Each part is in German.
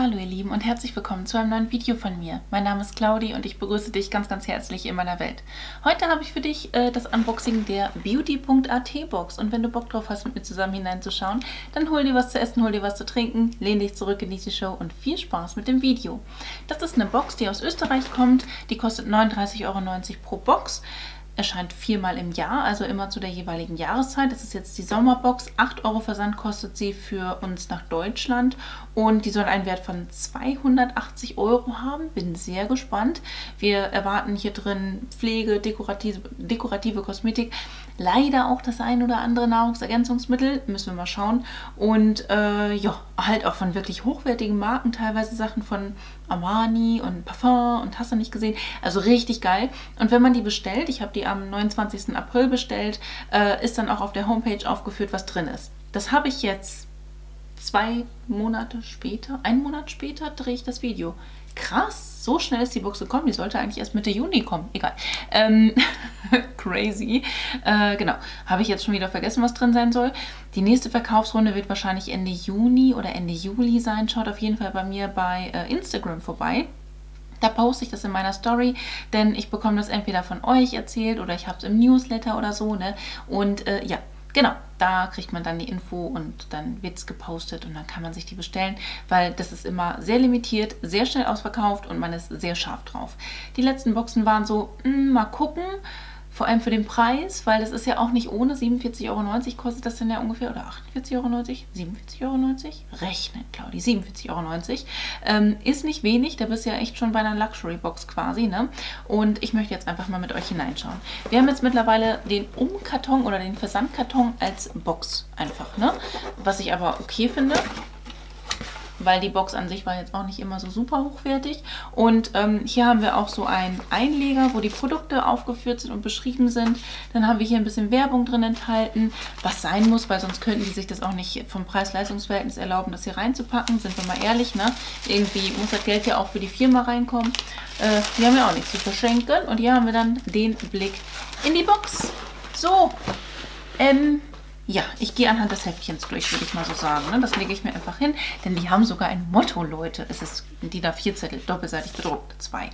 Hallo ihr Lieben und herzlich willkommen zu einem neuen Video von mir. Mein Name ist Claudi und ich begrüße dich ganz ganz herzlich in meiner Welt. Heute habe ich für dich äh, das Unboxing der Beauty.at Box und wenn du Bock drauf hast mit mir zusammen hineinzuschauen, dann hol dir was zu essen, hol dir was zu trinken, lehn dich zurück, genieße die Show und viel Spaß mit dem Video. Das ist eine Box, die aus Österreich kommt, die kostet 39,90 Euro pro Box erscheint viermal im Jahr, also immer zu der jeweiligen Jahreszeit. Das ist jetzt die Sommerbox. 8 Euro Versand kostet sie für uns nach Deutschland und die soll einen Wert von 280 Euro haben. Bin sehr gespannt. Wir erwarten hier drin Pflege, dekorative, dekorative Kosmetik, leider auch das ein oder andere Nahrungsergänzungsmittel, müssen wir mal schauen. Und äh, ja, halt auch von wirklich hochwertigen Marken, teilweise Sachen von Armani und Parfum und hast du nicht gesehen. Also richtig geil. Und wenn man die bestellt, ich habe die am 29. April bestellt, äh, ist dann auch auf der Homepage aufgeführt, was drin ist. Das habe ich jetzt zwei Monate später, einen Monat später drehe ich das Video. Krass, so schnell ist die Box gekommen. Die sollte eigentlich erst Mitte Juni kommen. Egal. Ähm, crazy. Äh, genau. Habe ich jetzt schon wieder vergessen, was drin sein soll. Die nächste Verkaufsrunde wird wahrscheinlich Ende Juni oder Ende Juli sein. Schaut auf jeden Fall bei mir bei äh, Instagram vorbei. Da poste ich das in meiner Story, denn ich bekomme das entweder von euch erzählt oder ich habe es im Newsletter oder so. Ne? Und äh, ja, genau, da kriegt man dann die Info und dann wird es gepostet und dann kann man sich die bestellen, weil das ist immer sehr limitiert, sehr schnell ausverkauft und man ist sehr scharf drauf. Die letzten Boxen waren so, mh, hm, mal gucken. Vor allem für den Preis, weil das ist ja auch nicht ohne. 47,90 Euro kostet das denn ja ungefähr. Oder 48,90 Euro? 47,90 Euro? Rechnen, Claudi. 47,90 Euro. Ähm, ist nicht wenig. Da bist du ja echt schon bei einer Luxury-Box quasi. Ne? Und ich möchte jetzt einfach mal mit euch hineinschauen. Wir haben jetzt mittlerweile den Umkarton oder den Versandkarton als Box einfach. Ne? Was ich aber okay finde weil die Box an sich war jetzt auch nicht immer so super hochwertig. Und ähm, hier haben wir auch so einen Einleger, wo die Produkte aufgeführt sind und beschrieben sind. Dann haben wir hier ein bisschen Werbung drin enthalten, was sein muss, weil sonst könnten die sich das auch nicht vom Preis-Leistungs-Verhältnis erlauben, das hier reinzupacken. Sind wir mal ehrlich, ne? Irgendwie muss das Geld ja auch für die Firma reinkommen. Äh, die haben ja auch nichts zu verschenken. Und hier haben wir dann den Blick in die Box. So, ähm, ja, ich gehe anhand des Heftchens durch, würde ich mal so sagen. Ne? Das lege ich mir einfach hin, denn die haben sogar ein Motto, Leute. Es ist die da vier Zettel, doppelseitig bedruckt, zwei.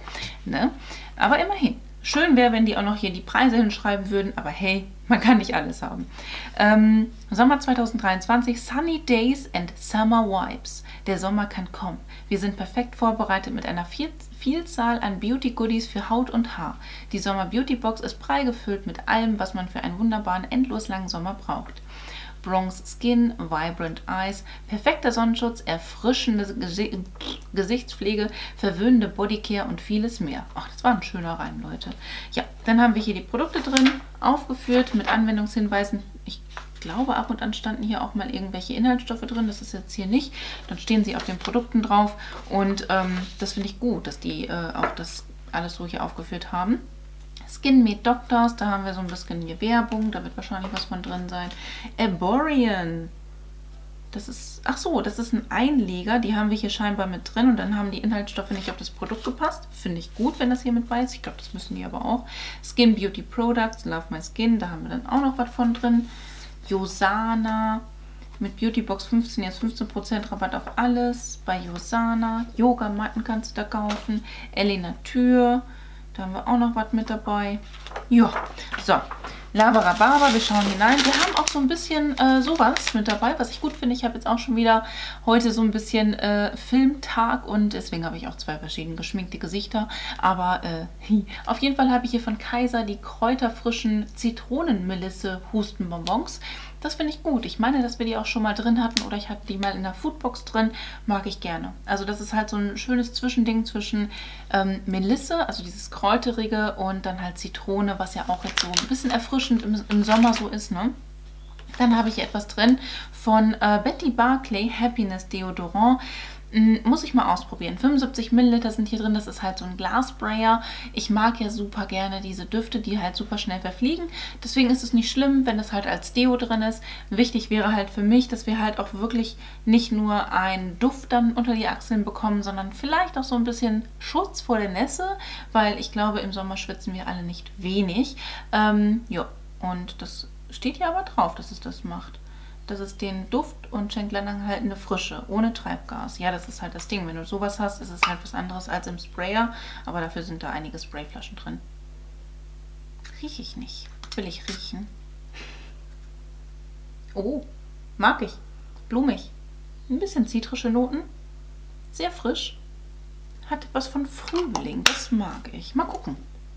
Ne? Aber immerhin. Schön wäre, wenn die auch noch hier die Preise hinschreiben würden, aber hey, man kann nicht alles haben. Ähm, Sommer 2023, Sunny Days and Summer Vibes. Der Sommer kann kommen. Wir sind perfekt vorbereitet mit einer Vielzahl an Beauty Goodies für Haut und Haar. Die Sommer Beauty Box ist prall gefüllt mit allem, was man für einen wunderbaren, endlos langen Sommer braucht. Bronze Skin, Vibrant Eyes, perfekter Sonnenschutz, erfrischende Gesichtspflege, verwöhnende Bodycare und vieles mehr. Ach, das war ein schöner Reim, Leute. Ja, dann haben wir hier die Produkte drin, aufgeführt mit Anwendungshinweisen. Ich glaube, ab und an standen hier auch mal irgendwelche Inhaltsstoffe drin. Das ist jetzt hier nicht. Dann stehen sie auf den Produkten drauf. Und ähm, das finde ich gut, dass die äh, auch das alles so hier aufgeführt haben. Skin Made Doctors, da haben wir so ein bisschen hier Werbung, da wird wahrscheinlich was von drin sein. Aborian, das ist, ach so, das ist ein Einleger, die haben wir hier scheinbar mit drin und dann haben die Inhaltsstoffe nicht auf das Produkt gepasst. Finde ich gut, wenn das hier mit weiß. Ich glaube, das müssen die aber auch. Skin Beauty Products, Love My Skin, da haben wir dann auch noch was von drin. Josana, mit Beautybox 15 jetzt 15% Rabatt auf alles. Bei Josana, Yoga-Matten kannst du da kaufen. Elena Tür, da haben wir auch noch was mit dabei. Ja, so. Labarababa, wir schauen hinein. Wir haben auch so ein bisschen äh, sowas mit dabei, was ich gut finde. Ich habe jetzt auch schon wieder heute so ein bisschen äh, Filmtag und deswegen habe ich auch zwei verschiedene geschminkte Gesichter. Aber äh, auf jeden Fall habe ich hier von Kaiser die kräuterfrischen Zitronenmelisse Hustenbonbons. Das finde ich gut. Ich meine, dass wir die auch schon mal drin hatten oder ich hatte die mal in der Foodbox drin. Mag ich gerne. Also das ist halt so ein schönes Zwischending zwischen ähm, Melisse, also dieses Kräuterige und dann halt Zitrone, was ja auch jetzt so ein bisschen erfrischend im, im Sommer so ist, ne? Dann habe ich etwas drin von äh, Betty Barclay Happiness Deodorant. Hm, muss ich mal ausprobieren. 75 Milliliter sind hier drin. Das ist halt so ein Glassprayer. Ich mag ja super gerne diese Düfte, die halt super schnell verfliegen. Deswegen ist es nicht schlimm, wenn das halt als Deo drin ist. Wichtig wäre halt für mich, dass wir halt auch wirklich nicht nur einen Duft dann unter die Achseln bekommen, sondern vielleicht auch so ein bisschen Schutz vor der Nässe, weil ich glaube, im Sommer schwitzen wir alle nicht wenig. Ähm, ja, und das steht hier aber drauf, dass es das macht. Dass es den Duft und schenkt langanhaltende Frische, ohne Treibgas. Ja, das ist halt das Ding. Wenn du sowas hast, ist es halt was anderes als im Sprayer, aber dafür sind da einige Sprayflaschen drin. Rieche ich nicht. Will ich riechen? Oh, mag ich. Blumig. Ein bisschen zitrische Noten. Sehr frisch. Hat etwas von Frühling. Das mag ich. Mal gucken.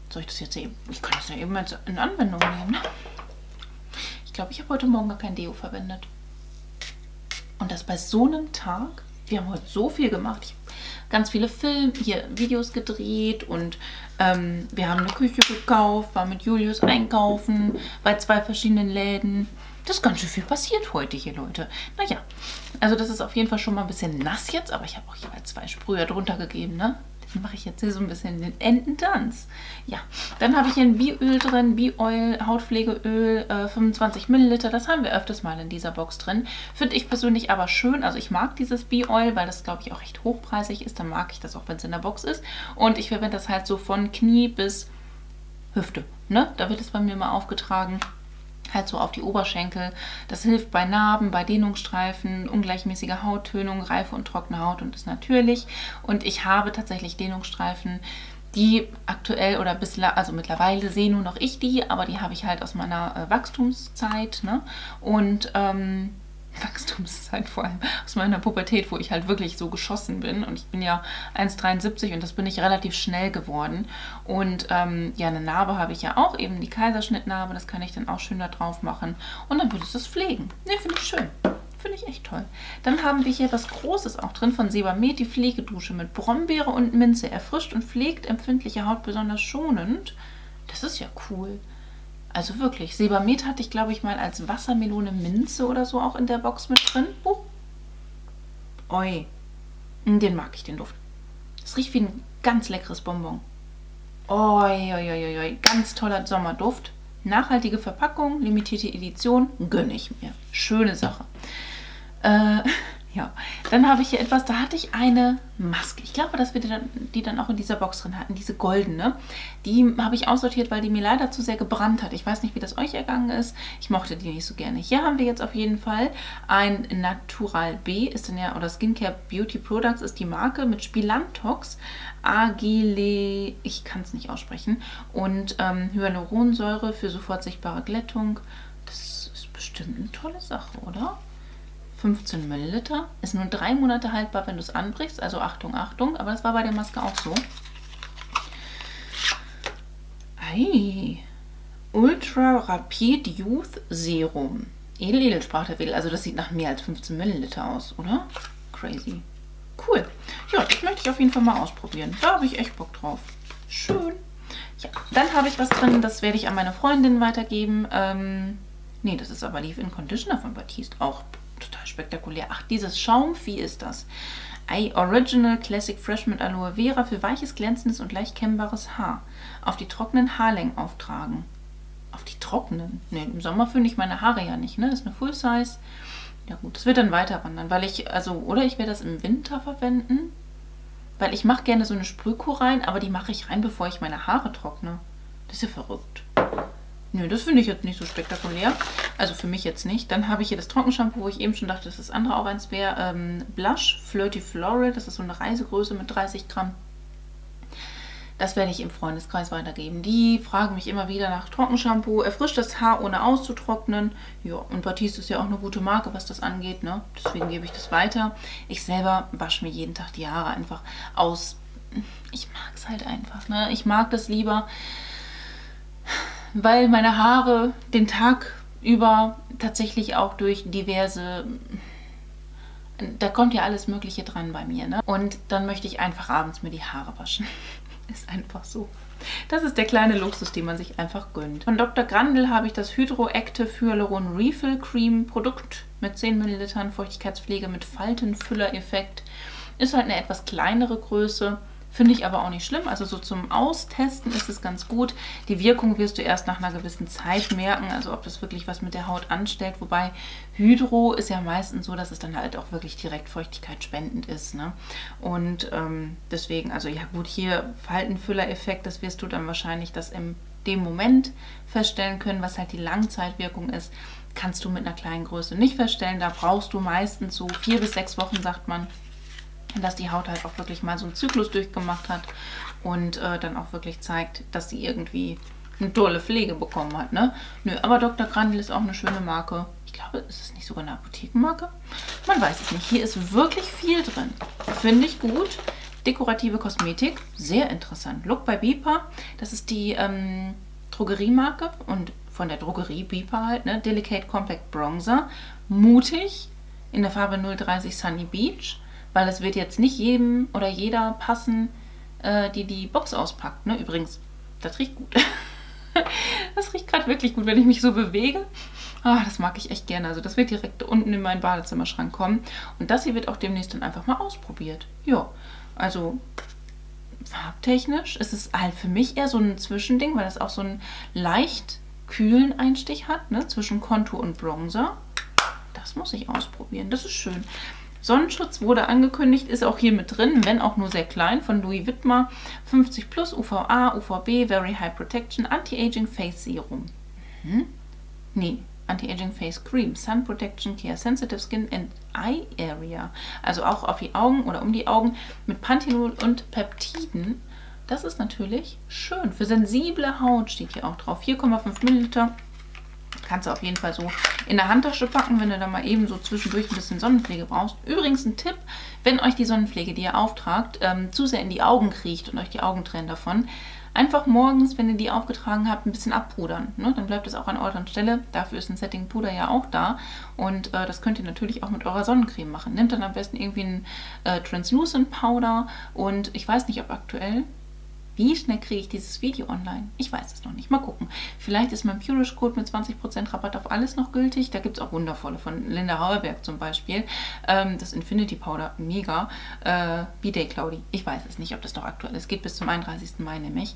Soll ich das jetzt eben? Ich kann das ja eben in Anwendung nehmen. Ne? Ich glaube, ich habe heute Morgen gar kein Deo verwendet. Und das bei so einem Tag. Wir haben heute so viel gemacht. Ich habe ganz viele Filme, hier Videos gedreht und ähm, wir haben eine Küche gekauft, war mit Julius einkaufen bei zwei verschiedenen Läden. Das ist ganz schön viel passiert heute hier, Leute. Naja, also das ist auf jeden Fall schon mal ein bisschen nass jetzt, aber ich habe auch hier zwei Sprüher drunter gegeben, ne? Den mache ich jetzt hier so ein bisschen den Ententanz. Ja, dann habe ich hier ein Bi-Öl drin, Bi-Oil, Hautpflegeöl, äh, 25 Milliliter. Das haben wir öfters mal in dieser Box drin. Finde ich persönlich aber schön. Also ich mag dieses Bi-Oil, weil das, glaube ich, auch recht hochpreisig ist. Dann mag ich das auch, wenn es in der Box ist. Und ich verwende das halt so von Knie bis Hüfte. Ne? Da wird es bei mir mal aufgetragen halt so auf die Oberschenkel. Das hilft bei Narben, bei Dehnungsstreifen, ungleichmäßiger Hauttönung, reife und trockene Haut und ist natürlich. Und ich habe tatsächlich Dehnungsstreifen, die aktuell oder bislang, also mittlerweile sehe nur noch ich die, aber die habe ich halt aus meiner äh, Wachstumszeit. Ne? Und ähm, Wachstumszeit vor allem aus meiner Pubertät, wo ich halt wirklich so geschossen bin. Und ich bin ja 1,73 und das bin ich relativ schnell geworden. Und ähm, ja, eine Narbe habe ich ja auch, eben die Kaiserschnittnarbe, das kann ich dann auch schön da drauf machen. Und dann würdest du es pflegen. Ne, finde ich schön. Finde ich echt toll. Dann haben wir hier was Großes auch drin von Sebamed, die Pflegedusche mit Brombeere und Minze. Erfrischt und pflegt empfindliche Haut besonders schonend. Das ist ja cool. Also wirklich, Sebamed hatte ich, glaube ich, mal als Wassermelone Minze oder so auch in der Box mit drin. Oh. Oi. Hm, den mag ich, den Duft. Das riecht wie ein ganz leckeres Bonbon. Oi, oi, oi, oi. Ganz toller Sommerduft. Nachhaltige Verpackung, limitierte Edition, gönne ich mir. Schöne Sache. Äh, ja, dann habe ich hier etwas, da hatte ich eine Maske. Ich glaube, dass wir die dann, die dann auch in dieser Box drin hatten, diese goldene. Die habe ich aussortiert, weil die mir leider zu sehr gebrannt hat. Ich weiß nicht, wie das euch ergangen ist. Ich mochte die nicht so gerne. Hier haben wir jetzt auf jeden Fall ein Natural B, ist dann ja, oder Skincare Beauty Products ist die Marke mit Spilantox, Agile, ich kann es nicht aussprechen, und ähm, Hyaluronsäure für sofort sichtbare Glättung. Das ist bestimmt eine tolle Sache, oder? 15 Milliliter. Ist nur drei Monate haltbar, wenn du es anbrichst. Also Achtung, Achtung. Aber das war bei der Maske auch so. Ei. Ultra Rapid Youth Serum. Edel, edel, sprach der Wedel. Also das sieht nach mehr als 15 Milliliter aus, oder? Crazy. Cool. Ja, das möchte ich auf jeden Fall mal ausprobieren. Da habe ich echt Bock drauf. Schön. Ja, dann habe ich was drin, das werde ich an meine Freundin weitergeben. Ähm, nee, das ist aber Leave-In Conditioner von Batiste. Auch total spektakulär. Ach, dieses Schaumvieh ist das. Ei Original Classic Fresh mit Aloe Vera für weiches, glänzendes und leicht kennbares Haar. Auf die trockenen Haarlängen auftragen. Auf die trockenen? Ne, im Sommer finde ich meine Haare ja nicht, ne? Das ist eine Full Size. Ja gut, das wird dann weiter wandern, weil ich, also, oder ich werde das im Winter verwenden. Weil ich mache gerne so eine Sprühkur rein, aber die mache ich rein, bevor ich meine Haare trockne. Das ist ja verrückt. Nö, das finde ich jetzt nicht so spektakulär. Also für mich jetzt nicht. Dann habe ich hier das Trockenshampoo, wo ich eben schon dachte, dass das andere auch eins wäre. Ähm, Blush Flirty Floral. Das ist so eine Reisegröße mit 30 Gramm. Das werde ich im Freundeskreis weitergeben. Die fragen mich immer wieder nach Trockenshampoo. Erfrischt das Haar, ohne auszutrocknen. Ja, und Batiste ist ja auch eine gute Marke, was das angeht. Ne? Deswegen gebe ich das weiter. Ich selber wasche mir jeden Tag die Haare einfach aus. Ich mag es halt einfach. Ne? Ich mag das lieber weil meine Haare den Tag über tatsächlich auch durch diverse da kommt ja alles Mögliche dran bei mir. Ne? Und dann möchte ich einfach abends mir die Haare waschen. ist einfach so. Das ist der kleine Luxus, den man sich einfach gönnt. Von Dr. Grandel habe ich das Hydro Active Hyaluron Refill Cream Produkt mit 10 ml Feuchtigkeitspflege mit Faltenfüller-Effekt. Ist halt eine etwas kleinere Größe. Finde ich aber auch nicht schlimm. Also so zum Austesten ist es ganz gut. Die Wirkung wirst du erst nach einer gewissen Zeit merken, also ob das wirklich was mit der Haut anstellt. Wobei Hydro ist ja meistens so, dass es dann halt auch wirklich direkt Feuchtigkeit spendend ist. Ne? Und ähm, deswegen, also ja gut, hier Faltenfüller-Effekt, das wirst du dann wahrscheinlich das im dem Moment feststellen können, was halt die Langzeitwirkung ist, kannst du mit einer kleinen Größe nicht feststellen. Da brauchst du meistens so vier bis sechs Wochen, sagt man, dass die Haut halt auch wirklich mal so einen Zyklus durchgemacht hat und äh, dann auch wirklich zeigt, dass sie irgendwie eine tolle Pflege bekommen hat. Ne? Nö, aber Dr. Grandel ist auch eine schöne Marke. Ich glaube, ist es nicht sogar eine Apothekenmarke? Man weiß es nicht. Hier ist wirklich viel drin. Finde ich gut. Dekorative Kosmetik, sehr interessant. Look by Beeper, das ist die ähm, Drogeriemarke und von der Drogerie Beeper halt, ne? Delicate Compact Bronzer. Mutig in der Farbe 030 Sunny Beach, weil es wird jetzt nicht jedem oder jeder passen, äh, die die Box auspackt. Ne? Übrigens, das riecht gut. das riecht gerade wirklich gut, wenn ich mich so bewege. Ah, das mag ich echt gerne. Also das wird direkt unten in meinen Badezimmerschrank kommen. Und das hier wird auch demnächst dann einfach mal ausprobiert. Ja, also farbtechnisch ist es halt für mich eher so ein Zwischending, weil das auch so einen leicht kühlen Einstich hat, ne, zwischen Kontur und Bronzer. Das muss ich ausprobieren. Das ist schön. Sonnenschutz wurde angekündigt, ist auch hier mit drin, wenn auch nur sehr klein, von Louis Wittmer. 50 plus UVA, UVB, Very High Protection, Anti-Aging Face Serum. Mhm. Nee, Anti-Aging Face Cream, Sun Protection Care, Sensitive Skin and Eye Area. Also auch auf die Augen oder um die Augen mit Panthenol und Peptiden. Das ist natürlich schön. Für sensible Haut steht hier auch drauf. 4,5 Milliliter. Kannst du auf jeden Fall so in der Handtasche packen, wenn du da mal eben so zwischendurch ein bisschen Sonnenpflege brauchst. Übrigens ein Tipp, wenn euch die Sonnenpflege, die ihr auftragt, ähm, zu sehr in die Augen kriecht und euch die Augen trennen davon, einfach morgens, wenn ihr die aufgetragen habt, ein bisschen abpudern. Ne? Dann bleibt es auch an Ort und Stelle. Dafür ist ein Setting Puder ja auch da. Und äh, das könnt ihr natürlich auch mit eurer Sonnencreme machen. Nehmt dann am besten irgendwie ein äh, Translucent Powder. Und ich weiß nicht, ob aktuell wie schnell kriege ich dieses Video online? Ich weiß es noch nicht. Mal gucken. Vielleicht ist mein Purish-Code mit 20% Rabatt auf alles noch gültig. Da gibt es auch wundervolle von Linda Hauerberg zum Beispiel. Ähm, das Infinity Powder, mega. Äh, B-Day Cloudy. Ich weiß es nicht, ob das noch aktuell ist. Geht bis zum 31. Mai nämlich.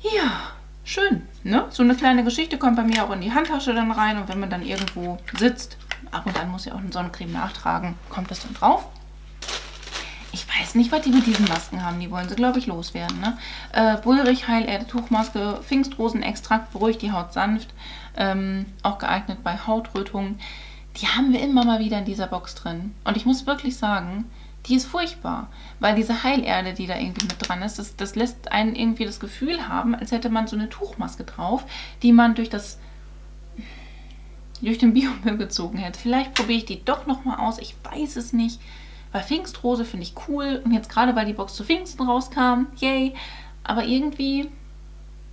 Ja, schön. Ne? So eine kleine Geschichte kommt bei mir auch in die Handtasche dann rein. Und wenn man dann irgendwo sitzt, ab und an muss ja auch eine Sonnencreme nachtragen, kommt das dann drauf. Ich weiß nicht, was die mit diesen Masken haben. Die wollen sie, glaube ich, loswerden. Ne? Äh, Bullrich Heilerde Tuchmaske, Pfingstrosenextrakt, beruhigt die Haut sanft. Ähm, auch geeignet bei Hautrötungen. Die haben wir immer mal wieder in dieser Box drin. Und ich muss wirklich sagen, die ist furchtbar. Weil diese Heilerde, die da irgendwie mit dran ist, das, das lässt einen irgendwie das Gefühl haben, als hätte man so eine Tuchmaske drauf, die man durch das durch den Biomüll gezogen hätte. Vielleicht probiere ich die doch nochmal aus. Ich weiß es nicht. Weil Pfingstrose finde ich cool und jetzt gerade, weil die Box zu Pfingsten rauskam, yay. Aber irgendwie,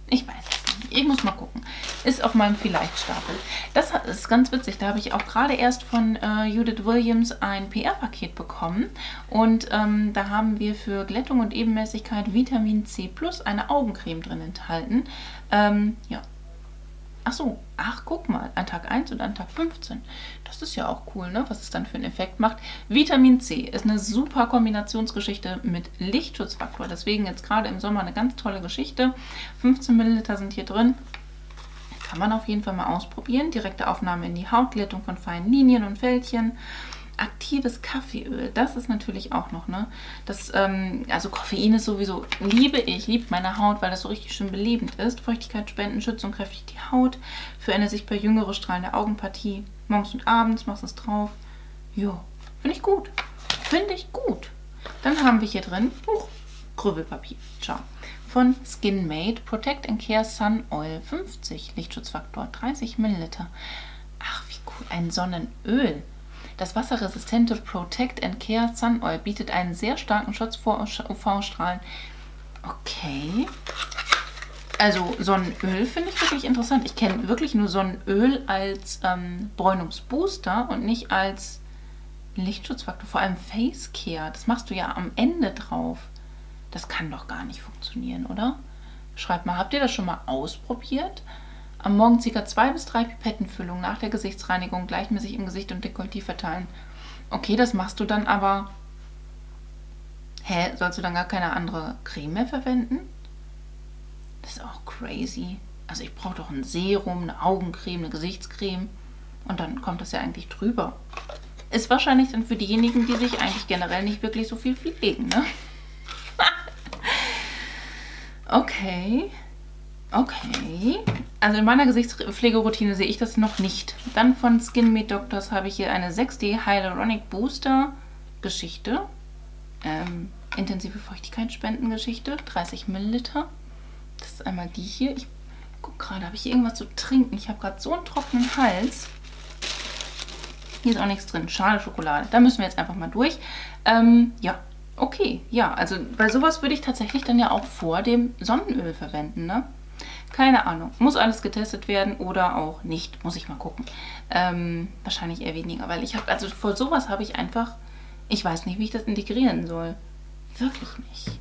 ich weiß es nicht. Ich muss mal gucken. Ist auf meinem Vielleicht-Stapel. Das ist ganz witzig. Da habe ich auch gerade erst von äh, Judith Williams ein PR-Paket bekommen. Und ähm, da haben wir für Glättung und Ebenmäßigkeit Vitamin C Plus eine Augencreme drin enthalten. Ähm, ja, Ach so, ach guck mal, an Tag 1 und an Tag 15. Das ist ja auch cool, ne? was es dann für einen Effekt macht. Vitamin C ist eine super Kombinationsgeschichte mit Lichtschutzfaktor. Deswegen jetzt gerade im Sommer eine ganz tolle Geschichte. 15 Milliliter sind hier drin. Kann man auf jeden Fall mal ausprobieren. Direkte Aufnahme in die Haut, Glättung von feinen Linien und Fältchen aktives Kaffeeöl, das ist natürlich auch noch, ne? Das, ähm, also Koffein ist sowieso, liebe ich, liebt meine Haut, weil das so richtig schön belebend ist. Feuchtigkeit spenden, schützt und kräftigt die Haut. Für eine sichtbar jüngere, strahlende Augenpartie. Morgens und abends machst du es drauf. Jo, finde ich gut. Finde ich gut. Dann haben wir hier drin, uh, Grübelpapier. Ciao. Von Skin Made Protect and Care Sun Oil 50 Lichtschutzfaktor 30 Milliliter. Ach, wie cool. Ein Sonnenöl. Das wasserresistente Protect and Care Sun Oil bietet einen sehr starken Schutz vor UV-Strahlen. Okay. Also Sonnenöl finde ich wirklich interessant. Ich kenne wirklich nur Sonnenöl als ähm, Bräunungsbooster und nicht als Lichtschutzfaktor. Vor allem Face Care. Das machst du ja am Ende drauf. Das kann doch gar nicht funktionieren, oder? Schreibt mal, habt ihr das schon mal ausprobiert? Am Morgen ca. zwei bis drei Pipettenfüllungen nach der Gesichtsreinigung gleichmäßig im Gesicht und Dekolleté verteilen. Okay, das machst du dann aber. Hä, sollst du dann gar keine andere Creme mehr verwenden? Das ist auch crazy. Also ich brauche doch ein Serum, eine Augencreme, eine Gesichtscreme. Und dann kommt das ja eigentlich drüber. Ist wahrscheinlich dann für diejenigen, die sich eigentlich generell nicht wirklich so viel pflegen, ne? okay. Okay. Also in meiner Gesichtspflegeroutine sehe ich das noch nicht. Dann von Skin Made Doctors habe ich hier eine 6D Hyaluronic Booster Geschichte. Ähm, intensive Feuchtigkeitsspendengeschichte. 30 Milliliter. Das ist einmal die hier. Ich gucke gerade, habe ich hier irgendwas zu trinken? Ich habe gerade so einen trockenen Hals. Hier ist auch nichts drin. Schale Schokolade. Da müssen wir jetzt einfach mal durch. Ähm, ja, okay. Ja, also bei sowas würde ich tatsächlich dann ja auch vor dem Sonnenöl verwenden, ne? Keine Ahnung. Muss alles getestet werden oder auch nicht. Muss ich mal gucken. Ähm, wahrscheinlich eher weniger, weil ich habe, also vor sowas habe ich einfach, ich weiß nicht, wie ich das integrieren soll. Wirklich nicht.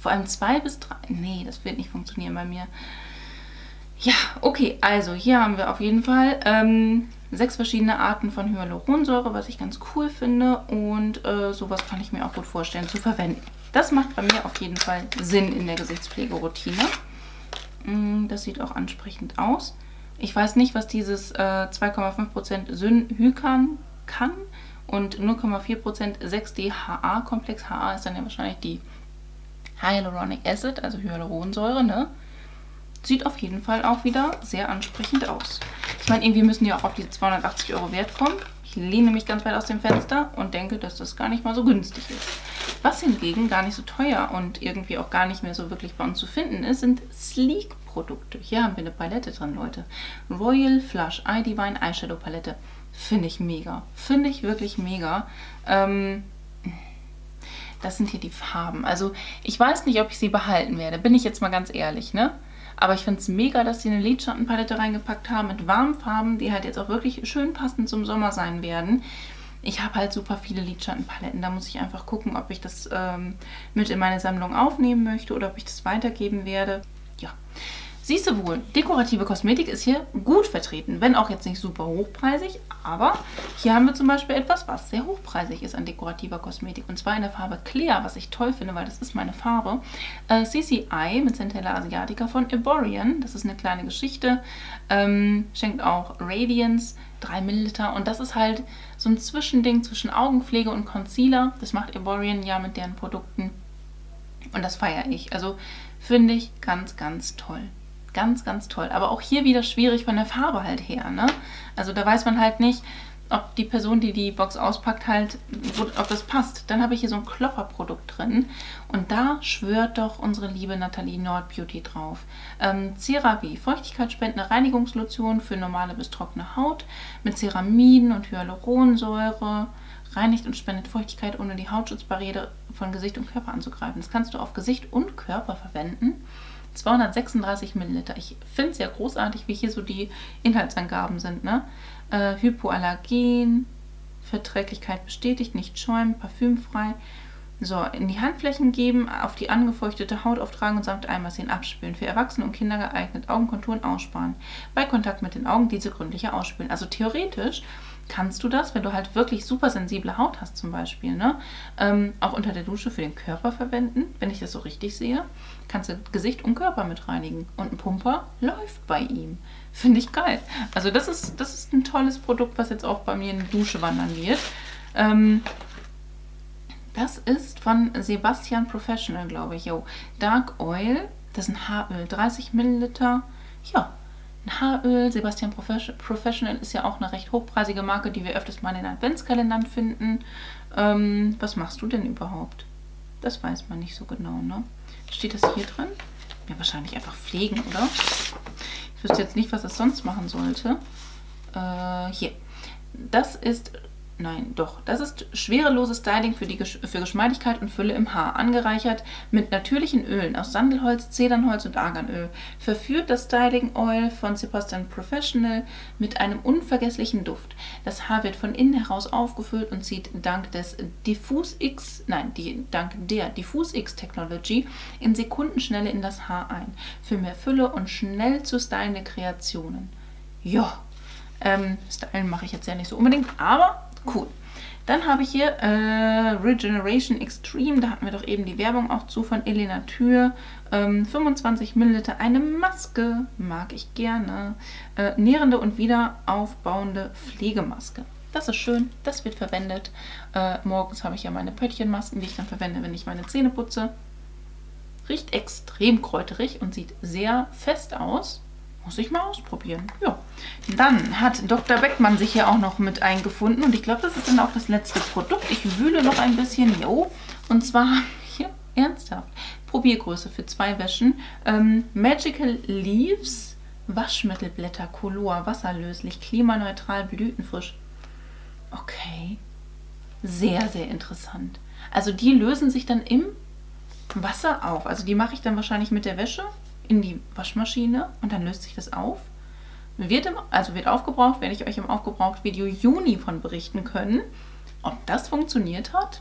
Vor allem zwei bis drei. Nee, das wird nicht funktionieren bei mir. Ja, okay, also hier haben wir auf jeden Fall ähm, sechs verschiedene Arten von Hyaluronsäure, was ich ganz cool finde. Und äh, sowas kann ich mir auch gut vorstellen zu verwenden. Das macht bei mir auf jeden Fall Sinn in der Gesichtspflegeroutine. Mm, das sieht auch ansprechend aus. Ich weiß nicht, was dieses äh, 2,5% Synhykan kann und 0,4% 6-DHA-Komplex. HA ist dann ja wahrscheinlich die Hyaluronic Acid, also Hyaluronsäure, ne? Sieht auf jeden Fall auch wieder sehr ansprechend aus. Ich meine, irgendwie müssen die auch auf diese 280 Euro wert kommen. Ich lehne mich ganz weit aus dem Fenster und denke, dass das gar nicht mal so günstig ist. Was hingegen gar nicht so teuer und irgendwie auch gar nicht mehr so wirklich bei uns zu finden ist, sind Sleek-Produkte. Hier haben wir eine Palette drin, Leute. Royal Flush Eye Divine Eyeshadow Palette. Finde ich mega. Finde ich wirklich mega. Ähm, das sind hier die Farben. Also ich weiß nicht, ob ich sie behalten werde. Bin ich jetzt mal ganz ehrlich, ne? Aber ich finde es mega, dass sie eine Lidschattenpalette reingepackt haben mit warmen Farben, die halt jetzt auch wirklich schön passend zum Sommer sein werden. Ich habe halt super viele Lidschattenpaletten. Da muss ich einfach gucken, ob ich das ähm, mit in meine Sammlung aufnehmen möchte oder ob ich das weitergeben werde. Ja. Siehst du wohl, dekorative Kosmetik ist hier gut vertreten, wenn auch jetzt nicht super hochpreisig, aber hier haben wir zum Beispiel etwas, was sehr hochpreisig ist an dekorativer Kosmetik und zwar in der Farbe Clear, was ich toll finde, weil das ist meine Farbe. Äh, CCI mit Centella Asiatica von Eborian, das ist eine kleine Geschichte, ähm, schenkt auch Radiance, 3 Milliliter und das ist halt so ein Zwischending zwischen Augenpflege und Concealer, das macht Eborian ja mit deren Produkten und das feiere ich, also finde ich ganz, ganz toll. Ganz, ganz toll. Aber auch hier wieder schwierig von der Farbe halt her. Ne? Also da weiß man halt nicht, ob die Person, die die Box auspackt, halt, ob das passt. Dann habe ich hier so ein Klopperprodukt drin und da schwört doch unsere liebe Nathalie Nordbeauty drauf. Ähm, CeraVe, feuchtigkeitsspendende Reinigungslotion für normale bis trockene Haut mit Ceramiden und Hyaluronsäure. Reinigt und spendet Feuchtigkeit, ohne die Hautschutzbarriere von Gesicht und Körper anzugreifen. Das kannst du auf Gesicht und Körper verwenden. 236 Milliliter. Ich finde es ja großartig, wie hier so die Inhaltsangaben sind. Ne? Äh, Hypoallergen, Verträglichkeit bestätigt, nicht schäumen, parfümfrei. So, in die Handflächen geben, auf die angefeuchtete Haut auftragen und samt Eimerchen abspülen. Für Erwachsene und Kinder geeignet. Augenkonturen aussparen. Bei Kontakt mit den Augen diese gründlicher ausspülen. Also theoretisch kannst du das, wenn du halt wirklich super sensible Haut hast zum Beispiel, ne? Ähm, auch unter der Dusche für den Körper verwenden, wenn ich das so richtig sehe. Kannst du Gesicht und Körper mit reinigen. Und ein Pumper läuft bei ihm. Finde ich geil. Also das ist, das ist ein tolles Produkt, was jetzt auch bei mir in die Dusche wandern wird. Ähm, das ist von Sebastian Professional, glaube ich. Yo. Dark Oil, das ist ein Haaröl, 30 Milliliter. Ja, ein Haaröl. Sebastian Professional ist ja auch eine recht hochpreisige Marke, die wir öfters mal in den Adventskalendern finden. Ähm, was machst du denn überhaupt? Das weiß man nicht so genau, ne? Steht das hier drin? Ja, wahrscheinlich einfach pflegen, oder? Ich wüsste jetzt nicht, was es sonst machen sollte. Äh, hier. Das ist Nein, doch. Das ist schwereloses Styling für, die, für Geschmeidigkeit und Fülle im Haar, angereichert mit natürlichen Ölen aus Sandelholz, Zedernholz und Arganöl. Verführt das Styling Oil von Sebastian Professional mit einem unvergesslichen Duft. Das Haar wird von innen heraus aufgefüllt und zieht dank des Diffus X, nein, die, dank der Diffus X Technology in Sekundenschnelle in das Haar ein. Für mehr Fülle und schnell zu stylende Kreationen. Ja, ähm, Stylen mache ich jetzt ja nicht so unbedingt, aber Cool. Dann habe ich hier äh, Regeneration Extreme. Da hatten wir doch eben die Werbung auch zu von Elena Tür. Ähm, 25 Milliliter. Eine Maske. Mag ich gerne. Äh, nährende und wieder aufbauende Pflegemaske. Das ist schön. Das wird verwendet. Äh, morgens habe ich ja meine Pöttchenmasken, die ich dann verwende, wenn ich meine Zähne putze. Riecht extrem kräuterig und sieht sehr fest aus. Muss ich mal ausprobieren. Ja. Dann hat Dr. Beckmann sich hier auch noch mit eingefunden. Und ich glaube, das ist dann auch das letzte Produkt. Ich wühle noch ein bisschen. Jo. Und zwar hier, ernsthaft. Probiergröße für zwei Wäschen. Ähm, Magical Leaves, Waschmittelblätter, Color, wasserlöslich, klimaneutral, blütenfrisch. Okay. Sehr, sehr interessant. Also die lösen sich dann im Wasser auf. Also die mache ich dann wahrscheinlich mit der Wäsche in die Waschmaschine und dann löst sich das auf. Wird im, also wird aufgebraucht, werde ich euch im Aufgebraucht-Video Juni von berichten können, ob das funktioniert hat.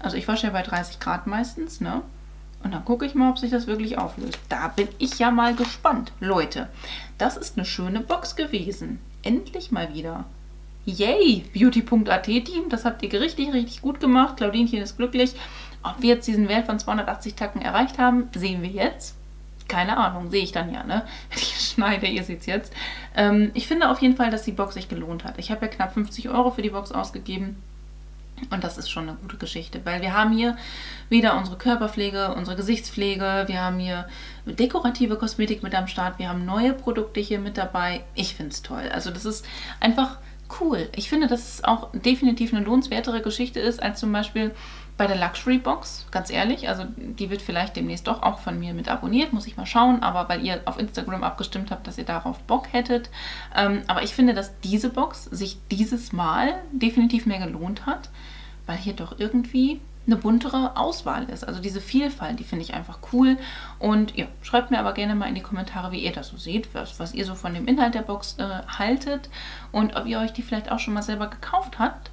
Also ich wasche ja bei 30 Grad meistens, ne? Und dann gucke ich mal, ob sich das wirklich auflöst. Da bin ich ja mal gespannt. Leute, das ist eine schöne Box gewesen. Endlich mal wieder. Yay, Beauty.at Team, das habt ihr richtig, richtig gut gemacht. Claudinchen ist glücklich. Ob wir jetzt diesen Wert von 280 Tacken erreicht haben, sehen wir jetzt. Keine Ahnung, sehe ich dann ja, ne? Wenn ich schneide, ihr seht es jetzt. Ähm, ich finde auf jeden Fall, dass die Box sich gelohnt hat. Ich habe ja knapp 50 Euro für die Box ausgegeben. Und das ist schon eine gute Geschichte, weil wir haben hier wieder unsere Körperpflege, unsere Gesichtspflege, wir haben hier dekorative Kosmetik mit am Start, wir haben neue Produkte hier mit dabei. Ich finde es toll. Also das ist einfach cool. Ich finde, dass es auch definitiv eine lohnenswertere Geschichte ist, als zum Beispiel bei der Luxury Box, ganz ehrlich. Also die wird vielleicht demnächst doch auch von mir mit abonniert, muss ich mal schauen. Aber weil ihr auf Instagram abgestimmt habt, dass ihr darauf Bock hättet. Ähm, aber ich finde, dass diese Box sich dieses Mal definitiv mehr gelohnt hat, weil hier doch irgendwie eine buntere Auswahl ist. Also diese Vielfalt, die finde ich einfach cool. Und ja, schreibt mir aber gerne mal in die Kommentare, wie ihr das so seht, was, was ihr so von dem Inhalt der Box äh, haltet und ob ihr euch die vielleicht auch schon mal selber gekauft habt.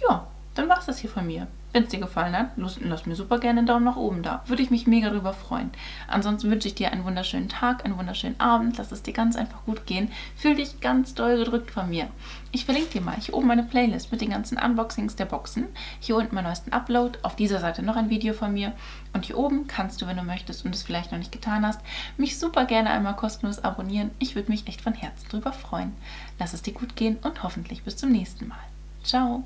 Ja, dann war es das hier von mir. Wenn es dir gefallen hat, lass mir super gerne einen Daumen nach oben da. Würde ich mich mega drüber freuen. Ansonsten wünsche ich dir einen wunderschönen Tag, einen wunderschönen Abend. Lass es dir ganz einfach gut gehen. Fühl dich ganz doll gedrückt von mir. Ich verlinke dir mal hier oben meine Playlist mit den ganzen Unboxings der Boxen. Hier unten meinen neuesten Upload. Auf dieser Seite noch ein Video von mir. Und hier oben kannst du, wenn du möchtest und es vielleicht noch nicht getan hast, mich super gerne einmal kostenlos abonnieren. Ich würde mich echt von Herzen drüber freuen. Lass es dir gut gehen und hoffentlich bis zum nächsten Mal. Ciao!